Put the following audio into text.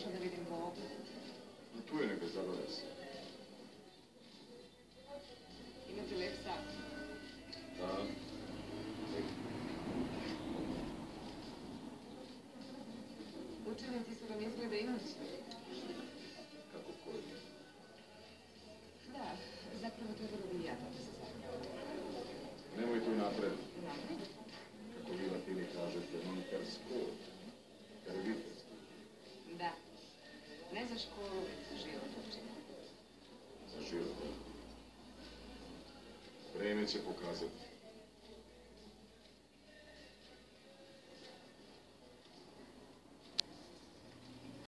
došla da vidim Bogu. A tu je nego zabavlja se. Imate lep sat. Da. Učenici su vam izgleda imali školu, za život. Vreme će pokazati.